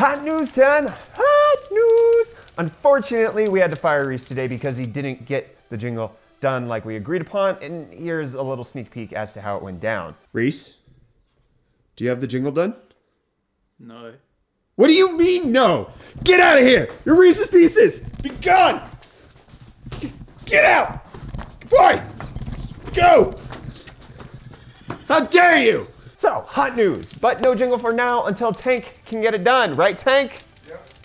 Hot news time! Hot news! Unfortunately, we had to fire Reese today because he didn't get the jingle done like we agreed upon, and here's a little sneak peek as to how it went down. Reese, do you have the jingle done? No. What do you mean, no? Get out of here! You're Reese's Pieces! Be gone! Get out! Boy! Go! How dare you! So, hot news, but no jingle for now until Tank can get it done, right, Tank?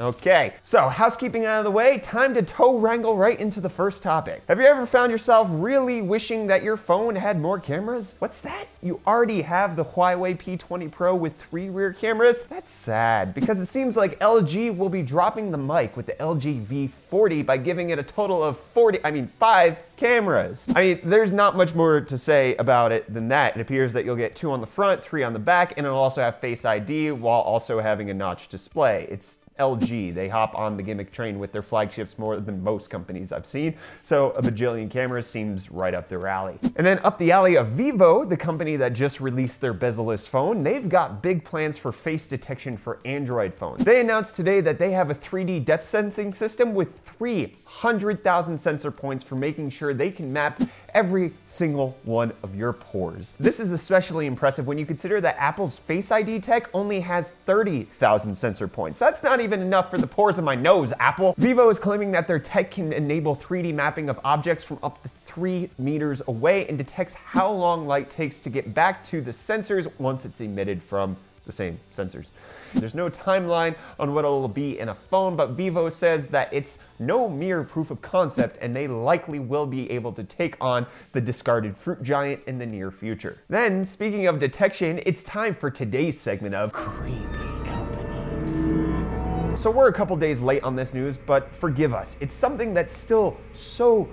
Okay, so housekeeping out of the way, time to toe wrangle right into the first topic. Have you ever found yourself really wishing that your phone had more cameras? What's that? You already have the Huawei P20 Pro with three rear cameras? That's sad, because it seems like LG will be dropping the mic with the LG V40 by giving it a total of 40, I mean five cameras. I mean, there's not much more to say about it than that. It appears that you'll get two on the front, three on the back, and it'll also have Face ID while also having a notch display. It's LG. They hop on the gimmick train with their flagships more than most companies I've seen. So a bajillion cameras seems right up their alley. And then up the alley of Vivo, the company that just released their bezel-less phone, they've got big plans for face detection for Android phones. They announced today that they have a 3D depth sensing system with 300,000 sensor points for making sure they can map every single one of your pores. This is especially impressive when you consider that Apple's Face ID tech only has 30,000 sensor points. That's not even enough for the pores of my nose, Apple. Vivo is claiming that their tech can enable 3D mapping of objects from up to three meters away and detects how long light takes to get back to the sensors once it's emitted from the same sensors. There's no timeline on what it'll be in a phone, but Vivo says that it's no mere proof of concept and they likely will be able to take on the discarded fruit giant in the near future. Then, speaking of detection, it's time for today's segment of Creepy Companies. So we're a couple days late on this news, but forgive us. It's something that's still so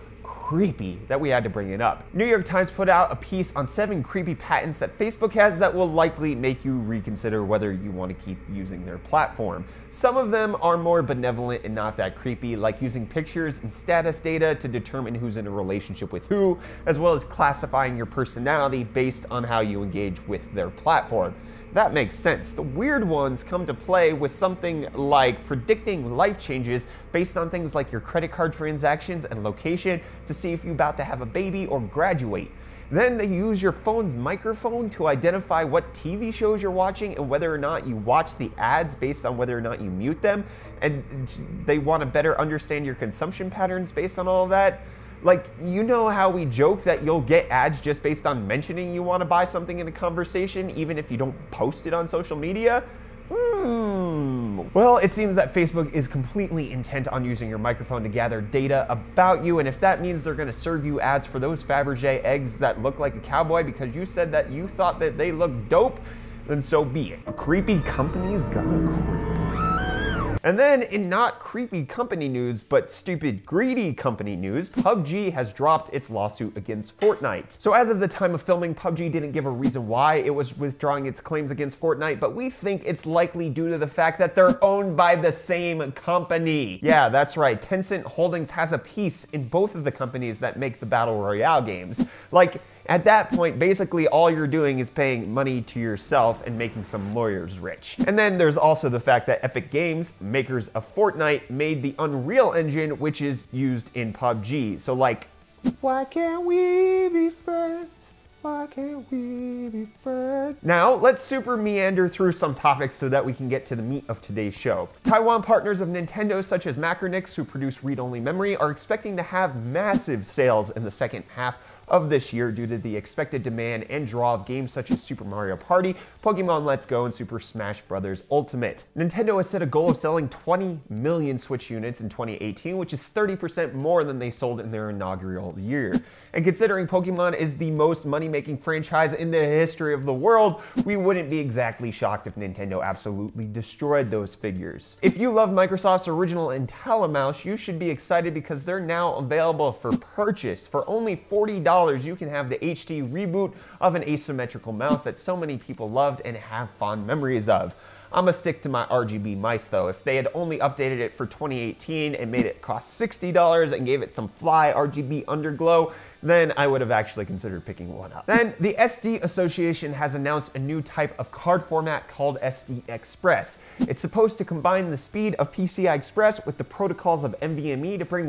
creepy that we had to bring it up. New York Times put out a piece on seven creepy patents that Facebook has that will likely make you reconsider whether you want to keep using their platform. Some of them are more benevolent and not that creepy, like using pictures and status data to determine who's in a relationship with who, as well as classifying your personality based on how you engage with their platform. That makes sense. The weird ones come to play with something like predicting life changes based on things like your credit card transactions and location to see if you're about to have a baby or graduate. Then they use your phone's microphone to identify what TV shows you're watching and whether or not you watch the ads based on whether or not you mute them. And they want to better understand your consumption patterns based on all of that. Like, you know how we joke that you'll get ads just based on mentioning you want to buy something in a conversation, even if you don't post it on social media? Hmm. Well, it seems that Facebook is completely intent on using your microphone to gather data about you, and if that means they're going to serve you ads for those Fabergé eggs that look like a cowboy because you said that you thought that they look dope, then so be it. A creepy company's gonna creep. And then in not creepy company news, but stupid greedy company news, PUBG has dropped its lawsuit against Fortnite. So as of the time of filming, PUBG didn't give a reason why it was withdrawing its claims against Fortnite, but we think it's likely due to the fact that they're owned by the same company. Yeah, that's right. Tencent Holdings has a piece in both of the companies that make the Battle Royale games. Like, at that point, basically all you're doing is paying money to yourself and making some lawyers rich. And then there's also the fact that Epic Games, makers of Fortnite, made the Unreal Engine, which is used in PUBG. So like, why can't we be friends? Why can't we be friends? Now, let's super meander through some topics so that we can get to the meat of today's show. Taiwan partners of Nintendo, such as Macronix, who produce read-only memory, are expecting to have massive sales in the second half of this year due to the expected demand and draw of games such as Super Mario Party, Pokemon Let's Go, and Super Smash Bros. Ultimate. Nintendo has set a goal of selling 20 million Switch units in 2018, which is 30% more than they sold in their inaugural year. And considering Pokemon is the most money-making franchise in the history of the world, we wouldn't be exactly shocked if Nintendo absolutely destroyed those figures. If you love Microsoft's original IntelliMouse, you should be excited because they're now available for purchase. For only $40, you can have the HD reboot of an asymmetrical mouse that so many people loved and have fond memories of. I'm gonna stick to my RGB mice though. If they had only updated it for 2018 and made it cost $60 and gave it some fly RGB underglow, then I would have actually considered picking one up. Then the SD Association has announced a new type of card format called SD Express. It's supposed to combine the speed of PCI Express with the protocols of NVMe to bring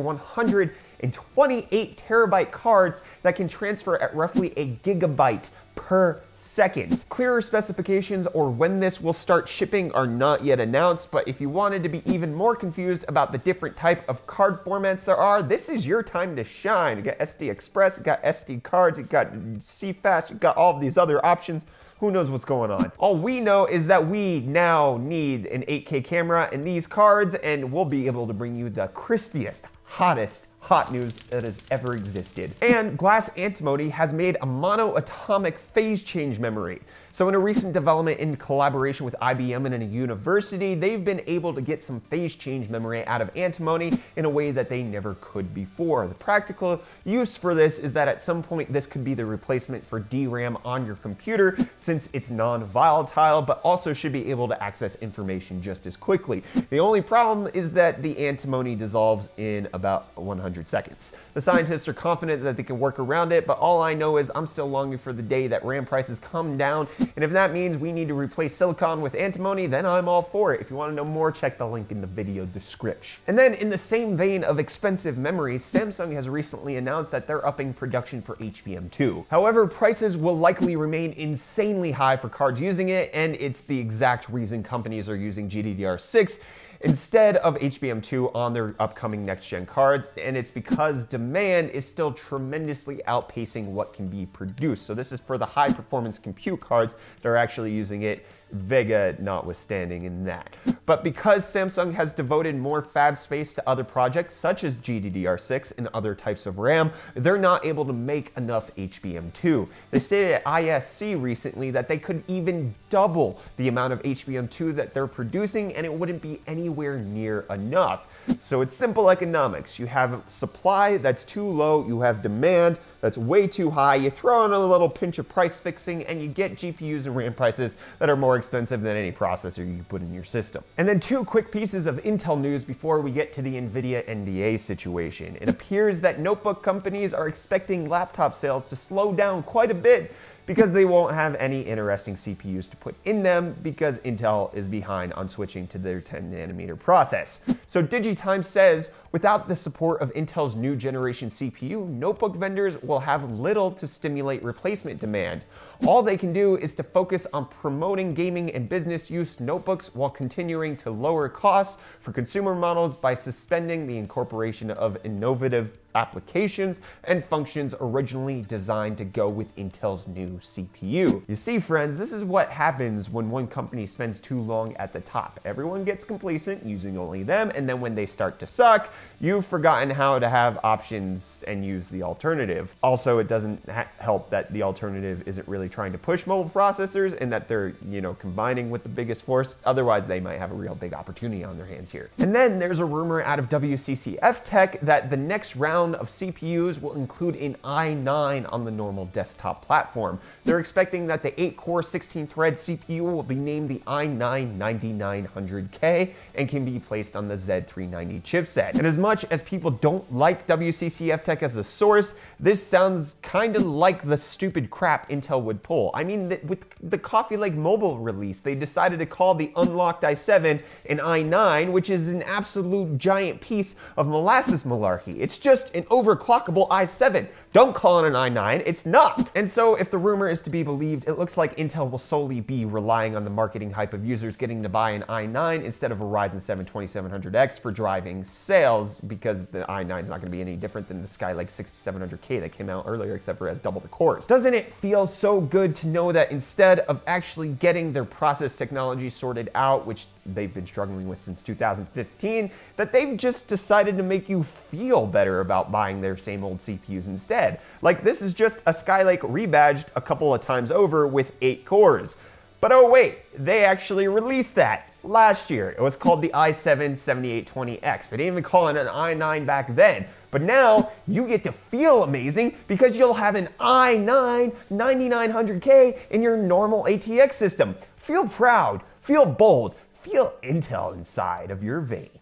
128 terabyte cards that can transfer at roughly a gigabyte per second. Clearer specifications or when this will start shipping are not yet announced, but if you wanted to be even more confused about the different type of card formats there are, this is your time to shine. You got SD Express, you got SD cards, you got CFast, you got all of these other options who knows what's going on. All we know is that we now need an 8K camera and these cards and we'll be able to bring you the crispiest, hottest, hot news that has ever existed. And Glass Antimony has made a monoatomic phase change memory. So in a recent development in collaboration with IBM and a university, they've been able to get some phase change memory out of antimony in a way that they never could before. The practical use for this is that at some point this could be the replacement for DRAM on your computer since it's non-volatile, but also should be able to access information just as quickly. The only problem is that the antimony dissolves in about 100 seconds. The scientists are confident that they can work around it, but all I know is I'm still longing for the day that RAM prices come down and if that means we need to replace silicon with antimony, then I'm all for it. If you want to know more, check the link in the video description. And then in the same vein of expensive memories, Samsung has recently announced that they're upping production for HBM2. However, prices will likely remain insanely high for cards using it, and it's the exact reason companies are using GDDR6 instead of HBM2 on their upcoming next gen cards. And it's because demand is still tremendously outpacing what can be produced. So this is for the high performance compute cards that are actually using it Vega notwithstanding in that. But because Samsung has devoted more fab space to other projects such as GDDR6 and other types of RAM, they're not able to make enough HBM2. They stated at ISC recently that they could even double the amount of HBM2 that they're producing and it wouldn't be anywhere near enough. So it's simple economics. You have supply that's too low, you have demand that's way too high, you throw in a little pinch of price fixing and you get GPUs and RAM prices that are more expensive than any processor you put in your system. And then two quick pieces of Intel news before we get to the NVIDIA NDA situation. It appears that notebook companies are expecting laptop sales to slow down quite a bit because they won't have any interesting CPUs to put in them because Intel is behind on switching to their 10 nanometer process. So DigiTimes says without the support of Intel's new generation CPU, notebook vendors will have little to stimulate replacement demand. All they can do is to focus on promoting gaming and business use notebooks while continuing to lower costs for consumer models by suspending the incorporation of innovative applications and functions originally designed to go with Intel's new CPU. You see, friends, this is what happens when one company spends too long at the top. Everyone gets complacent using only them, and then when they start to suck, you've forgotten how to have options and use the alternative. Also, it doesn't help that the alternative isn't really trying to push mobile processors and that they're, you know, combining with the biggest force. Otherwise, they might have a real big opportunity on their hands here. And then there's a rumor out of WCCF Tech that the next round round of CPUs will include an i9 on the normal desktop platform. They're expecting that the 8-core 16-thread CPU will be named the i9-9900K and can be placed on the Z390 chipset. And as much as people don't like WCCF Tech as a source, this sounds kind of like the stupid crap Intel would pull. I mean, with the Coffee Lake mobile release, they decided to call the unlocked i7 an i9, which is an absolute giant piece of molasses malarkey. It's just an overclockable i7. Don't call it an i9, it's not. And so if the rumor is to be believed, it looks like Intel will solely be relying on the marketing hype of users getting to buy an i9 instead of a Ryzen 7 2700X for driving sales because the i9 is not gonna be any different than the Skylake 6700K that came out earlier except for it has double the cores. Doesn't it feel so good to know that instead of actually getting their process technology sorted out, which they've been struggling with since 2015, that they've just decided to make you feel better about buying their same old CPUs instead. Like this is just a Skylake rebadged a couple of times over with eight cores. But oh wait, they actually released that last year. It was called the i7-7820X. They didn't even call it an i9 back then. But now you get to feel amazing because you'll have an i9 9900K in your normal ATX system. Feel proud Feel bold. Feel intel inside of your veins.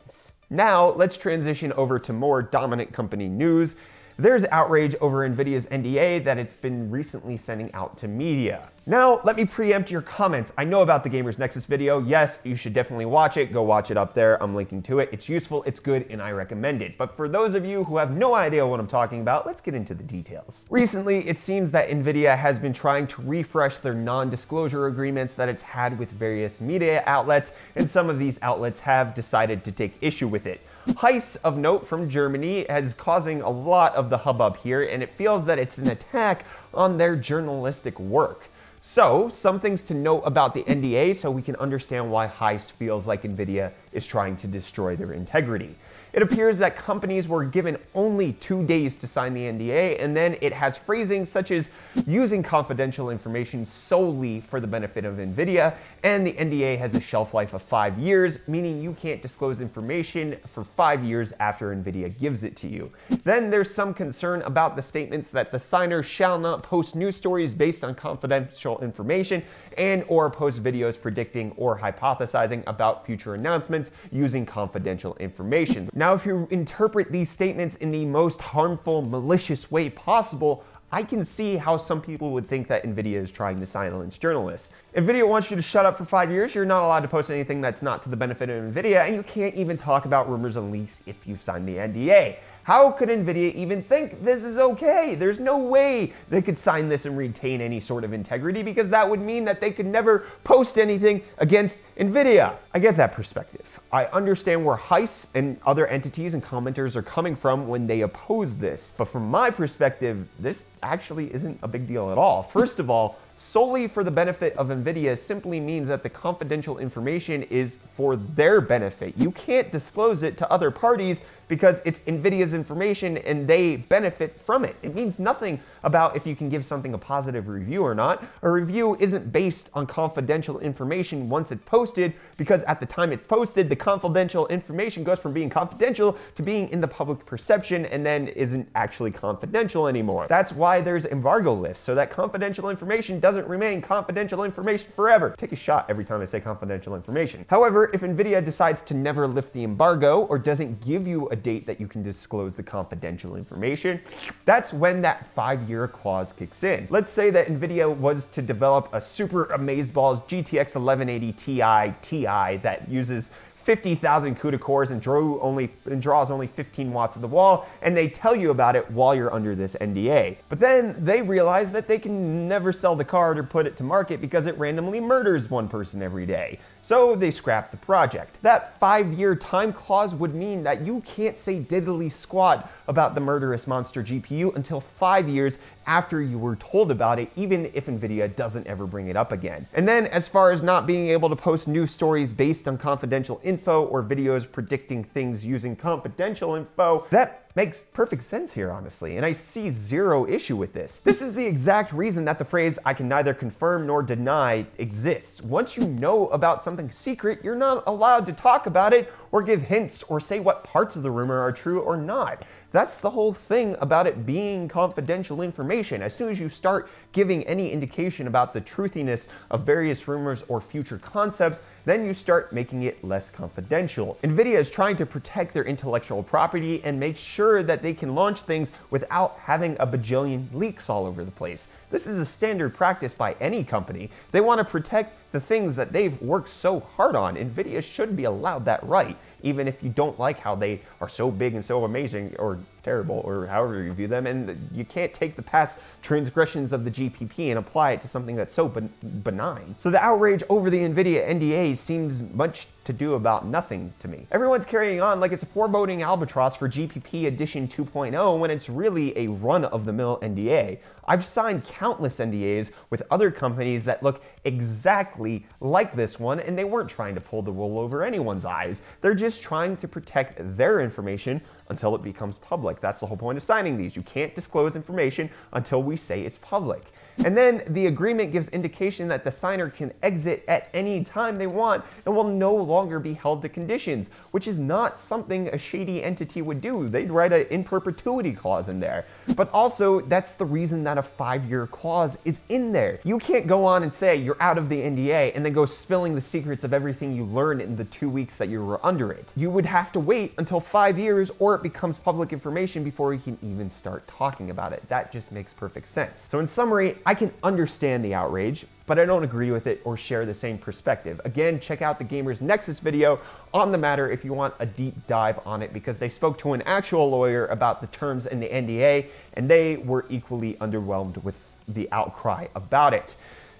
Now, let's transition over to more dominant company news. There's outrage over NVIDIA's NDA that it's been recently sending out to media. Now, let me preempt your comments. I know about the Gamers Nexus video. Yes, you should definitely watch it. Go watch it up there. I'm linking to it. It's useful, it's good, and I recommend it. But for those of you who have no idea what I'm talking about, let's get into the details. Recently, it seems that NVIDIA has been trying to refresh their non-disclosure agreements that it's had with various media outlets, and some of these outlets have decided to take issue with it. Heise of note from Germany is causing a lot of the hubbub here, and it feels that it's an attack on their journalistic work. So, some things to note about the NDA so we can understand why Heise feels like NVIDIA is trying to destroy their integrity. It appears that companies were given only two days to sign the NDA, and then it has phrasing such as using confidential information solely for the benefit of NVIDIA, and the NDA has a shelf life of five years, meaning you can't disclose information for five years after NVIDIA gives it to you. Then there's some concern about the statements that the signer shall not post news stories based on confidential information and or post videos predicting or hypothesizing about future announcements using confidential information. Now, if you interpret these statements in the most harmful, malicious way possible, I can see how some people would think that NVIDIA is trying to silence journalists. NVIDIA wants you to shut up for five years. You're not allowed to post anything that's not to the benefit of NVIDIA, and you can't even talk about rumors and leaks if you've signed the NDA. How could NVIDIA even think this is okay? There's no way they could sign this and retain any sort of integrity because that would mean that they could never post anything against NVIDIA. I get that perspective. I understand where Heise and other entities and commenters are coming from when they oppose this. But from my perspective, this actually isn't a big deal at all. First of all, solely for the benefit of NVIDIA simply means that the confidential information is for their benefit. You can't disclose it to other parties because it's NVIDIA's information and they benefit from it. It means nothing about if you can give something a positive review or not. A review isn't based on confidential information once it's posted because at the time it's posted, the confidential information goes from being confidential to being in the public perception and then isn't actually confidential anymore. That's why there's embargo lists so that confidential information doesn't remain confidential information forever. Take a shot every time I say confidential information. However, if NVIDIA decides to never lift the embargo or doesn't give you a date that you can disclose the confidential information, that's when that five year clause kicks in. Let's say that NVIDIA was to develop a super amazeballs GTX 1180 Ti Ti that uses 50,000 CUDA cores and, only, and draws only 15 watts of the wall, and they tell you about it while you're under this NDA. But then they realize that they can never sell the card or put it to market because it randomly murders one person every day. So they scrapped the project. That five year time clause would mean that you can't say diddly squat about the murderous monster GPU until five years after you were told about it, even if NVIDIA doesn't ever bring it up again. And then, as far as not being able to post news stories based on confidential info or videos predicting things using confidential info, that makes perfect sense here, honestly, and I see zero issue with this. This is the exact reason that the phrase I can neither confirm nor deny exists. Once you know about something secret, you're not allowed to talk about it or give hints or say what parts of the rumor are true or not. That's the whole thing about it being confidential information. As soon as you start giving any indication about the truthiness of various rumors or future concepts, then you start making it less confidential. NVIDIA is trying to protect their intellectual property and make sure that they can launch things without having a bajillion leaks all over the place. This is a standard practice by any company. They want to protect the things that they've worked so hard on. NVIDIA should be allowed that right even if you don't like how they are so big and so amazing or terrible or however you view them. And you can't take the past transgressions of the GPP and apply it to something that's so benign. So the outrage over the NVIDIA NDA seems much to do about nothing to me. Everyone's carrying on like it's a foreboding albatross for GPP Edition 2.0 when it's really a run of the mill NDA. I've signed countless NDAs with other companies that look exactly like this one, and they weren't trying to pull the wool over anyone's eyes. They're just trying to protect their information until it becomes public. Public. That's the whole point of signing these. You can't disclose information until we say it's public. And then the agreement gives indication that the signer can exit at any time they want and will no longer be held to conditions, which is not something a shady entity would do. They'd write an in perpetuity clause in there. But also, that's the reason that a five year clause is in there. You can't go on and say you're out of the NDA and then go spilling the secrets of everything you learned in the two weeks that you were under it. You would have to wait until five years or it becomes public information before you can even start talking about it. That just makes perfect sense. So, in summary, I can understand the outrage, but I don't agree with it or share the same perspective. Again, check out the Gamers Nexus video on the matter if you want a deep dive on it because they spoke to an actual lawyer about the terms in the NDA and they were equally underwhelmed with the outcry about it.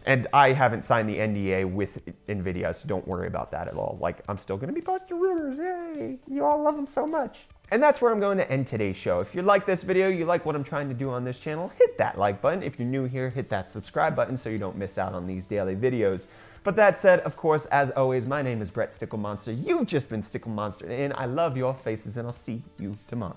And I haven't signed the NDA with NVIDIA, so don't worry about that at all. Like, I'm still gonna be posting rumors. Yay! You all love them so much. And that's where I'm going to end today's show. If you like this video, you like what I'm trying to do on this channel, hit that like button. If you're new here, hit that subscribe button so you don't miss out on these daily videos. But that said, of course, as always, my name is Brett Stickle Monster. You've just been Stickle Monster, and I love your faces, and I'll see you tomorrow.